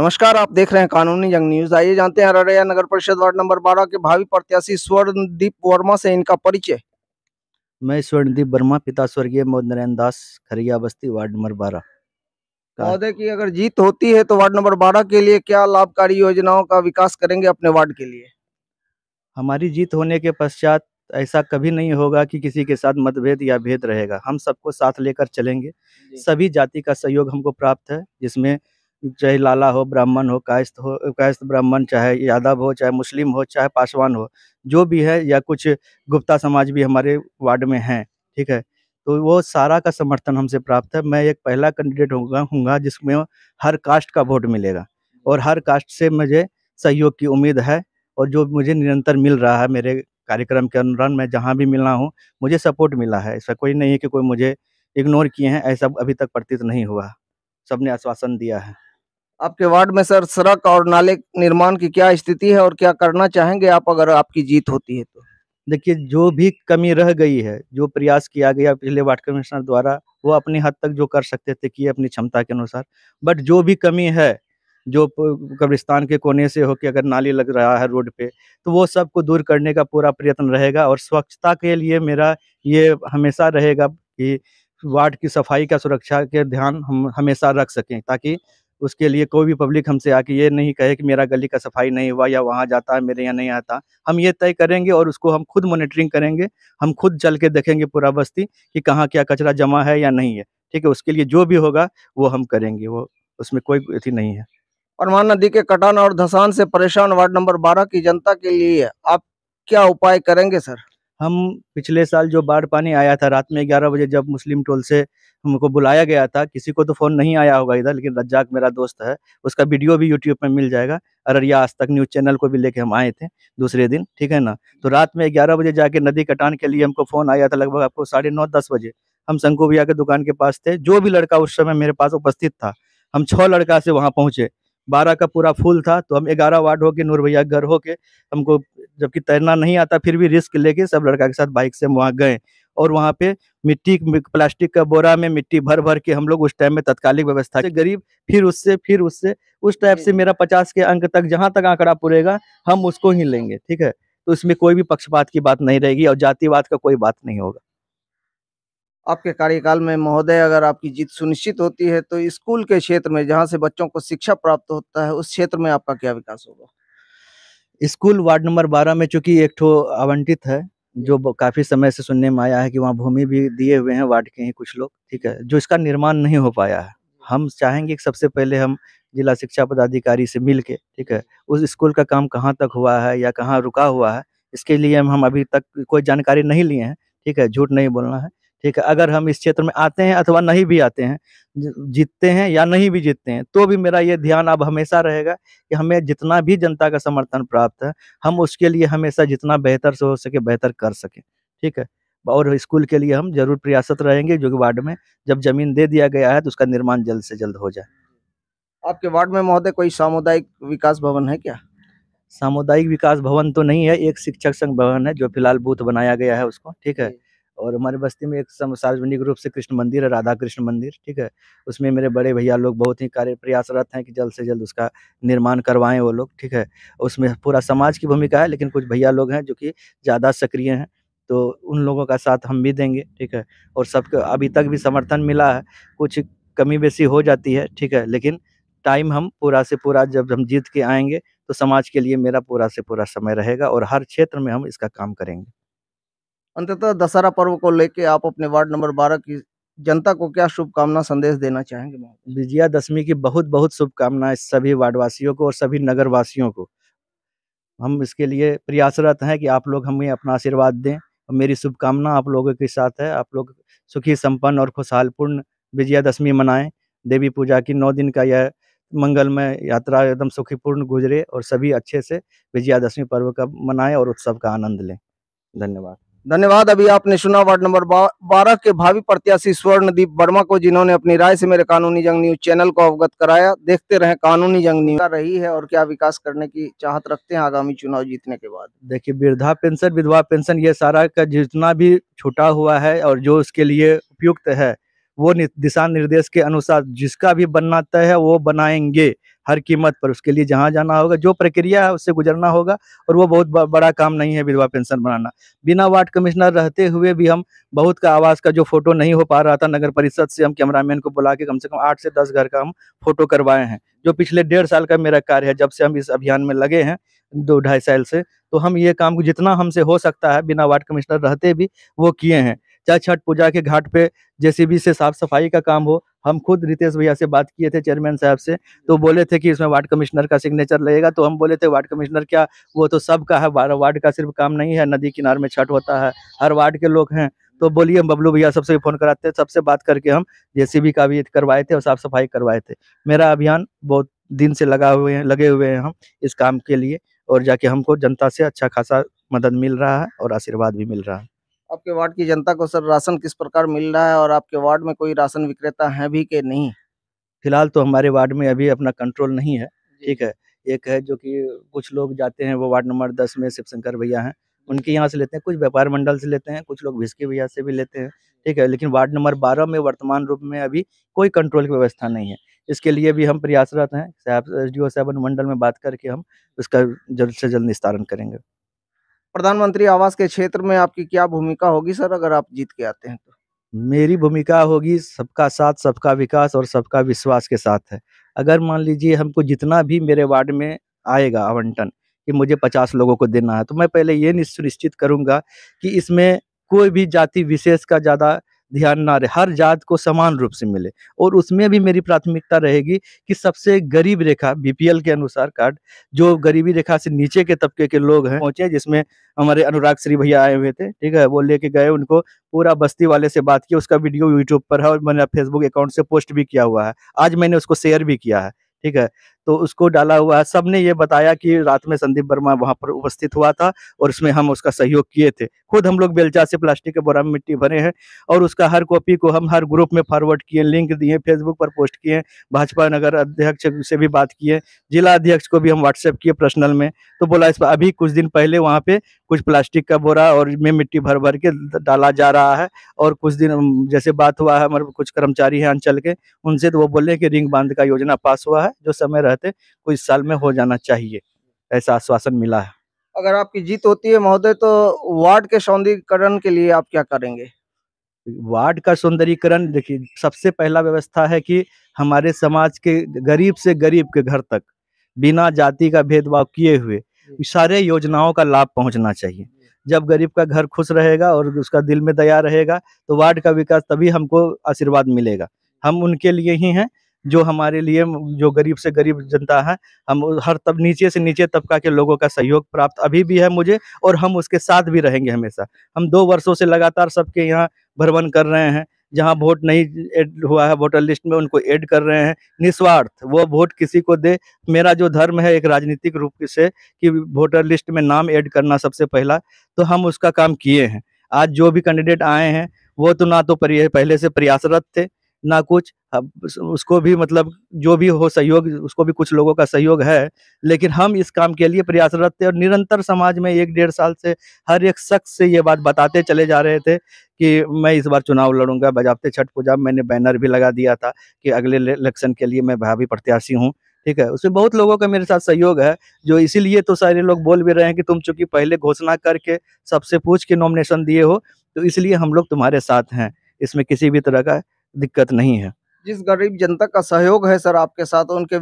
नमस्कार आप देख रहे हैं कानूनी जंग न्यूज़। आइए जानते हैं अररिया नगर परिषद वार्ड नंबर 12 के भावी प्रत्याशी स्वर्णदीप वर्मा से इनका परिचय। मैं स्वर्णदीप वर्मा पिता स्वर्गीय मोद नारायण दास खरिया बस्ती वार्ड नंबर बारह। महोदय की अगर जीत होती है तो वार्ड नंबर 12 के लिए क्या लाभकारी योजनाओं का विकास करेंगे अपने वार्ड के लिए? हमारी जीत होने के पश्चात ऐसा कभी नहीं होगा कि किसी के साथ मतभेद या भेद रहेगा। हम सबको साथ लेकर चलेंगे। सभी जाति का सहयोग हमको प्राप्त है जिसमें चाहे लाला हो, ब्राह्मण हो, कायस्थ हो, कायस्थ ब्राह्मण चाहे यादव हो, चाहे मुस्लिम हो, चाहे पासवान हो, जो भी है या कुछ गुप्ता समाज भी हमारे वार्ड में हैं, ठीक है? तो वो सारा का समर्थन हमसे प्राप्त है। मैं एक पहला कैंडिडेट होगा, हूँगा जिसमें हर कास्ट का वोट मिलेगा और हर कास्ट से मुझे सहयोग की उम्मीद है और जो मुझे निरंतर मिल रहा है मेरे कार्यक्रम के दौरान मैं जहाँ भी मिला हूँ, मुझे सपोर्ट मिला है। ऐसा कोई नहीं है कि कोई मुझे इग्नोर किए हैं, ऐसा अभी तक प्रतीत नहीं हुआ। सबने आश्वासन दिया है। आपके वार्ड में सर सड़क और नाले निर्माण की क्या स्थिति है और क्या करना चाहेंगे आप अगर आपकी जीत होती है तो? देखिए, जो भी कमी रह गई है, जो प्रयास किया गया पिछले वार्ड कमिश्नर द्वारा, वो अपनी हद तक जो कर सकते थे किए अपनी क्षमता के अनुसार। बट जो भी कमी है, जो कब्रिस्तान के कोने से हो के अगर नाली लग रहा है रोड पे तो वो सबको दूर करने का पूरा प्रयत्न रहेगा और स्वच्छता के लिए मेरा ये हमेशा रहेगा कि वार्ड की सफ़ाई का सुरक्षा के ध्यान हम हमेशा रख सकें ताकि उसके लिए कोई भी पब्लिक हमसे आके ये नहीं कहे कि मेरा गली का सफ़ाई नहीं हुआ या वहाँ जाता है, मेरे यहाँ नहीं आता। हम ये तय करेंगे और उसको हम खुद मॉनिटरिंग करेंगे। हम खुद चल के देखेंगे पूरा बस्ती कि कहाँ क्या कचरा जमा है या नहीं है। ठीक है, उसके लिए जो भी होगा, वो हम करेंगे। वो उसमें कोई अथी नहीं है। परमान नदी के कटान और धसान से परेशान वार्ड नंबर 12 की जनता के लिए आप क्या उपाय करेंगे, सर? हम पिछले साल जो बाढ़ पानी आया था, रात में ग्यारह बजे जब मुस्लिम टोल से हमको बुलाया गया था, किसी को तो फ़ोन नहीं आया होगा इधर, लेकिन रज्जाक मेरा दोस्त है, उसका वीडियो भी यूट्यूब पे मिल जाएगा, अररिया आज तक न्यूज़ चैनल को भी लेके हम आए थे दूसरे दिन, ठीक है ना? तो रात में ग्यारह बजे जाके नदी कटान के लिए हमको फ़ोन आया था, लगभग आपको साढ़े नौ दस बजे। हम शंकु भैया के दुकान के पास थे, जो भी लड़का उस समय मेरे पास उपस्थित था, हम छः लड़का से वहाँ पहुँचे बारह का पूरा फुल था तो हम ग्यारह वार्ड होके नूर भैया घर होके हमको जबकि तैरना नहीं आता फिर भी रिस्क लेके सब लड़का के साथ बाइक से हम वहाँ गए। और वहाँ पे मिट्टी प्लास्टिक का बोरा में मिट्टी भर भर के हम लोग उस टाइम में तत्कालिक व्यवस्था गरीब फिर उससे फिर उससे उस टाइप से मेरा पचास के अंक तक जहाँ तक आंकड़ा पूरेगा हम उसको ही लेंगे ठीक है? तो इसमें कोई भी पक्षपात की बात नहीं रहेगी और जातिवाद का कोई बात नहीं होगा। आपके कार्यकाल में महोदय अगर आपकी जीत सुनिश्चित होती है तो स्कूल के क्षेत्र में जहाँ से बच्चों को शिक्षा प्राप्त होता है, उस क्षेत्र में आपका क्या विकास होगा? स्कूल वार्ड नंबर बारह में चूँकि एक ठो आवंटित है, जो काफ़ी समय से सुनने में आया है कि वहाँ भूमि भी दिए हुए हैं वार्ड के ही कुछ लोग, ठीक है? जो इसका निर्माण नहीं हो पाया है। हम चाहेंगे कि सबसे पहले हम जिला शिक्षा पदाधिकारी से मिल के, ठीक है, उस स्कूल का काम कहाँ तक हुआ है या कहाँ रुका हुआ है, इसके लिए हम अभी तक कोई जानकारी नहीं लिए हैं, ठीक है? झूठ नहीं बोलना है। ठीक है अगर हम इस क्षेत्र में आते हैं अथवा नहीं भी आते हैं जीतते हैं या नहीं भी जीतते हैं तो भी मेरा ये ध्यान अब हमेशा रहेगा कि हमें जितना भी जनता का समर्थन प्राप्त है हम उसके लिए हमेशा जितना बेहतर से हो सके बेहतर कर सकें ठीक है? और स्कूल के लिए हम ज़रूर प्रयासत रहेंगे जो कि वार्ड में जब ज़मीन दे दिया गया है तो उसका निर्माण जल्द से जल्द हो जाए। आपके वार्ड में महोदय कोई सामुदायिक विकास भवन है क्या? सामुदायिक विकास भवन तो नहीं है एक शिक्षक संघ भवन है जो फ़िलहाल बूथ बनाया गया है उसको ठीक है? और हमारे बस्ती में एक सार्वजनिक रूप से कृष्ण मंदिर है राधा कृष्ण मंदिर, ठीक है? उसमें मेरे बड़े भैया लोग बहुत ही कार्य प्रयासरत हैं कि जल्द से जल्द उसका निर्माण करवाएँ वो लोग, ठीक है? उसमें पूरा समाज की भूमिका है, लेकिन कुछ भैया लोग हैं जो कि ज़्यादा सक्रिय हैं तो उन लोगों का साथ हम भी देंगे, ठीक है? और सबको अभी तक भी समर्थन मिला है, कुछ कमी बेसी हो जाती है, ठीक है? लेकिन टाइम हम पूरा से पूरा जब हम जीत के आएँगे तो समाज के लिए मेरा पूरा से पूरा समय रहेगा और हर क्षेत्र में हम इसका काम करेंगे। अंततः दशहरा पर्व को लेके आप अपने वार्ड नंबर 12 की जनता को क्या शुभकामना संदेश देना चाहेंगे महोदय? विजयादशमी की बहुत बहुत शुभकामनाएँ सभी वार्डवासियों को और सभी नगरवासियों को। हम इसके लिए प्रयासरत हैं कि आप लोग हमें अपना आशीर्वाद दें। और मेरी शुभकामना आप लोगों के साथ है। आप लोग सुखी, संपन्न और खुशहालपूर्ण विजयादशमी मनाएँ। देवी पूजा की नौ दिन का यह मंगलमय यात्रा एकदम सुखीपूर्ण गुजरे और सभी अच्छे से विजयादशमी पर्व का मनाएँ और उत्सव का आनंद लें। धन्यवाद। धन्यवाद। अभी आपने सुना वार्ड नंबर बारह के भावी प्रत्याशी स्वर्णदीप वर्मा को, जिन्होंने अपनी राय से मेरे कानूनी जंग न्यूज़ चैनल को अवगत कराया। देखते रहे कानूनी जंग न्यूज़। रही है और क्या विकास करने की चाहत रखते हैं आगामी चुनाव जीतने के बाद? देखिए, वृद्धा पेंशन, विधवा पेंशन, ये सारा का जितना भी छूटा हुआ है और जो उसके लिए उपयुक्त है, वो दिशा निर्देश के अनुसार जिसका भी बनना तय है, वो बनाएँगे। हर कीमत पर, उसके लिए जहाँ जाना होगा, जो प्रक्रिया है, उससे गुजरना होगा और वो बहुत बड़ा काम नहीं है विधवा पेंशन बनाना। बिना वार्ड कमिश्नर रहते हुए भी हम बहुत का आवास का जो फ़ोटो नहीं हो पा रहा था नगर परिषद से, हम कैमरामैन को बुला के कम से कम आठ से दस घर का हम फ़ोटो करवाए हैं, जो पिछले डेढ़ साल का मेरा कार्य है। जब से हम इस अभियान में लगे हैं, दो ढाई साल से तो हम ये काम जितना हमसे हो सकता है, बिना वार्ड कमिश्नर रहते भी वो किए हैं। चाहे छठ पूजा के घाट पे जेसीबी से साफ़ सफ़ाई का काम हो। हम खुद रितेश भैया से बात किए थे चेयरमैन साहब से तो बोले थे कि इसमें वार्ड कमिश्नर का सिग्नेचर लगेगा तो हम बोले थे, वार्ड कमिश्नर क्या, वो तो सबका है वार्ड का सिर्फ़ काम नहीं है, नदी किनार में छठ होता है, हर वार्ड के लोग हैं। तो बोलिए, बबलू भैया सबसे फ़ोन कराते हैं, सबसे बात करके हम जेसीबी का भी करवाए थे और साफ़ सफ़ाई करवाए थे। मेरा अभियान बहुत दिन से लगा हुए हैं, लगे हुए हैं हम इस काम के लिए और जाके हमको जनता से अच्छा खासा मदद मिल रहा है और आशीर्वाद भी मिल रहा है। आपके वार्ड की जनता को सर राशन किस प्रकार मिल रहा है और आपके वार्ड में कोई राशन विक्रेता है भी कि नहीं? फ़िलहाल तो हमारे वार्ड में अभी अपना कंट्रोल नहीं है। ठीक है। एक है जो कि कुछ लोग जाते हैं वो वार्ड नंबर दस में शिवशंकर भैया हैं। उनके यहाँ से लेते हैं कुछ व्यापार मंडल से लेते हैं कुछ लोग भिस्की भैया से भी लेते हैं। ठीक है लेकिन वार्ड नंबर बारह में वर्तमान रूप में अभी कोई कंट्रोल की व्यवस्था नहीं है। इसके लिए भी हम प्रयासरत हैं साहब एस डी साहब मंडल में बात करके हम उसका जल्द से जल्द निस्तारण करेंगे। प्रधानमंत्री आवास के क्षेत्र में आपकी क्या भूमिका होगी सर, अगर आप जीत के आते हैं तो? मेरी भूमिका होगी सबका साथ, सबका विकास और सबका विश्वास के साथ है। अगर मान लीजिए हमको जितना भी मेरे वार्ड में आएगा आवंटन कि मुझे पचास लोगों को देना है तो मैं पहले ये सुनिश्चित करूँगा कि इसमें कोई भी जाति विशेष का ज़्यादा ध्यान ना रहे, हर जात को समान रूप से मिले। और उसमें भी मेरी प्राथमिकता रहेगी कि सबसे गरीब रेखा बीपीएल के अनुसार कार्ड, जो गरीबी रेखा से नीचे के तबके के लोग हैं, पहुँचे, जिसमें हमारे अनुराग श्री भैया आए हुए थे, ठीक है, वो लेके गए, उनको पूरा बस्ती वाले से बात की, उसका वीडियो यूट्यूब पर है और मैंने फेसबुक अकाउंट से पोस्ट भी किया हुआ है। आज मैंने उसको शेयर भी किया है, ठीक है। तो उसको डाला हुआ है। सबने ये बताया कि रात में संदीप वर्मा वहाँ पर उपस्थित हुआ था और उसमें हम उसका सहयोग किए थे। खुद हम लोग बेलचा से प्लास्टिक के बोरा में मिट्टी भरे हैं और उसका हर कॉपी को हम हर ग्रुप में फॉरवर्ड किए, लिंक दिए, फेसबुक पर पोस्ट किए, भाजपा नगर अध्यक्ष से भी बात किए, जिला अध्यक्ष को भी हम व्हाट्सएप किए पर्सनल में। तो बोला, इस पर अभी कुछ दिन पहले वहाँ पे कुछ प्लास्टिक का बोरा और में मिट्टी भर भर के डाला जा रहा है और कुछ दिन जैसे बात हुआ है हमारे कुछ कर्मचारी हैं अंचल के उनसे तो वो बोले कि रिंग बाँध का योजना पास हुआ है जो समय रहते कुछ साल में हो जाना चाहिए ऐसा आश्वासन मिला है। अगर आपकी जीत होती है महोदय तो वार्ड के सौंदर्यीकरण के लिए आप क्या करेंगे? वार्ड का सौंदर्यीकरण देखिए सबसे पहला व्यवस्था है कि हमारे समाज के गरीब से गरीब के घर तक बिना जाति का भेदभाव किए हुए सारे योजनाओं का लाभ पहुँचना चाहिए। जब गरीब का घर खुश रहेगा और उसका दिल में दया रहेगा तो वार्ड का विकास तभी हमको आशीर्वाद मिलेगा। हम उनके लिए ही हैं, जो हमारे लिए, जो गरीब से गरीब जनता है, हम हर तब नीचे से नीचे तबका के लोगों का सहयोग प्राप्त अभी भी है मुझे, और हम उसके साथ भी रहेंगे हमेशा। हम दो वर्षों से लगातार सबके यहाँ भ्रमण कर रहे हैं। जहाँ वोट नहीं एड हुआ है वोटर लिस्ट में उनको ऐड कर रहे हैं। निस्वार्थ, वो वोट किसी को दे। मेरा जो धर्म है, एक राजनीतिक रूप से कि वोटर लिस्ट में नाम ऐड करना सबसे पहला तो हम उसका काम किए हैं। आज जो भी कैंडिडेट आए हैं, वो तो ना तो पहले से प्रयासरत थे। ना कुछ उसको भी मतलब जो भी हो सहयोग, उसको भी कुछ लोगों का सहयोग है, लेकिन हम इस काम के लिए प्रयासरत थे और निरंतर समाज में एक डेढ़ साल से हर एक शख्स से ये बात बताते चले जा रहे थे कि मैं इस बार चुनाव लड़ूँगा बजाते छठ पूजा, मैंने बैनर भी लगा दिया था कि अगले इलेक्शन के लिए मैं भावी प्रत्याशी हूँ, ठीक है? उसमें बहुत लोगों का मेरे साथ सहयोग है, जो इसीलिए तो सारे लोग बोल भी रहे हैं कि तुम चूँकि पहले घोषणा करके सबसे पूछ के नॉमिनेशन दिए हो तो इसलिए हम लोग तुम्हारे साथ हैं, इसमें किसी भी तरह का दिक्कत नहीं है। जिस गरीब जनता का सहयोग है सर आपके साथ उनके